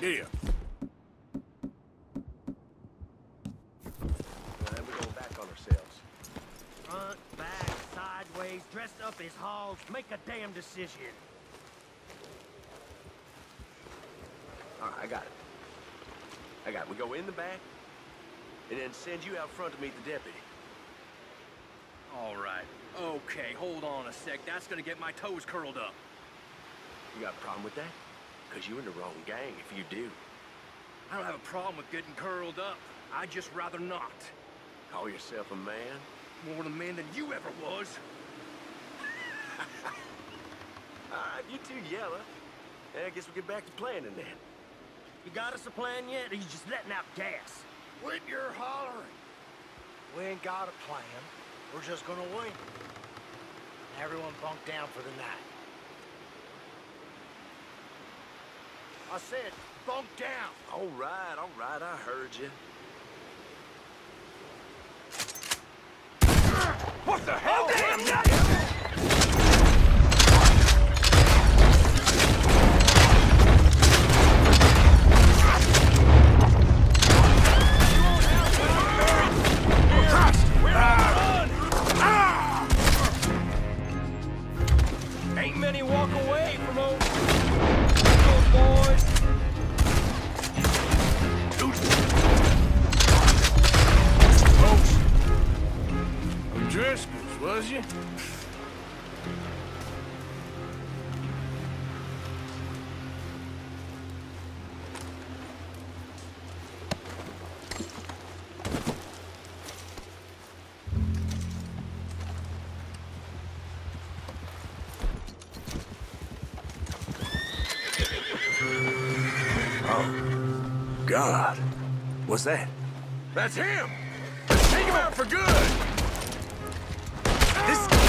Get up. Now we're going back on ourselves. Front, back, sideways, dressed up as hogs. Make a damn decision. All right, I got it. I got it. We go in the back, and then send you out front to meet the deputy. All right. Okay, hold on a sec. That's gonna get my toes curled up. You got a problem with that? Because you're in the wrong gang if you do. I don't have a problem with getting curled up. I'd just rather not. Call yourself a man? More of a man than you ever was. All right, you two yellow. I guess we get back to planning then. You got us a plan yet, or you just letting out gas? Quit your hollering. We ain't got a plan. We're just gonna wing. Everyone bunk down for the night. I said, bunk down. All right, all right, I heard you. What the hell? Oh, damn! Ain't many walk away from old. Driscoll's, was you? God. What's that? That's him! Take him out for good! This... Ah!